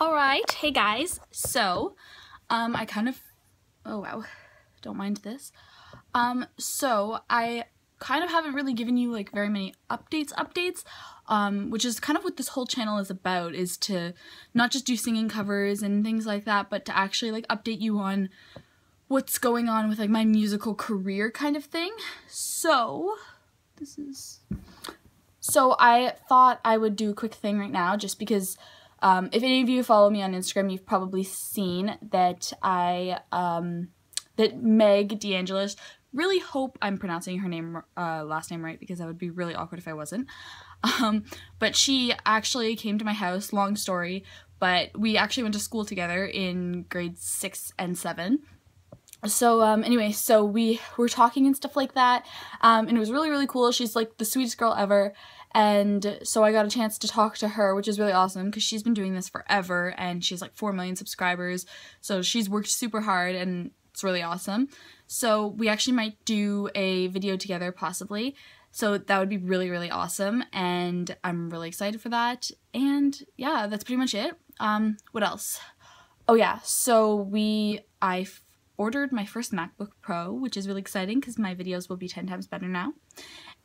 Alright, hey guys. So, um, I kind of, oh wow, don't mind this. Um, so I kind of haven't really given you like very many updates updates, um, which is kind of what this whole channel is about, is to not just do singing covers and things like that, but to actually like update you on what's going on with like my musical career kind of thing. So, this is, so I thought I would do a quick thing right now just because um, if any of you follow me on Instagram, you've probably seen that I, um, that Meg DeAngelis, really hope I'm pronouncing her name, uh, last name right, because that would be really awkward if I wasn't. Um, but she actually came to my house, long story, but we actually went to school together in grades six and seven so um anyway so we were talking and stuff like that um and it was really really cool she's like the sweetest girl ever and so I got a chance to talk to her, which is really awesome because she's been doing this forever and she's like 4 million subscribers. So she's worked super hard and it's really awesome. So we actually might do a video together possibly. So that would be really, really awesome. And I'm really excited for that. And yeah, that's pretty much it. Um, what else? Oh yeah, so we, I ordered my first MacBook Pro, which is really exciting because my videos will be 10 times better now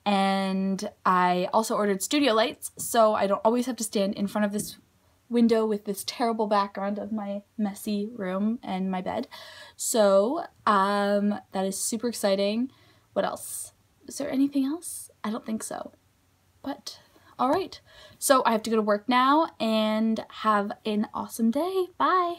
and I also ordered studio lights so I don't always have to stand in front of this window with this terrible background of my messy room and my bed. So um, that is super exciting. What else? Is there anything else? I don't think so. But all right. So I have to go to work now and have an awesome day. Bye.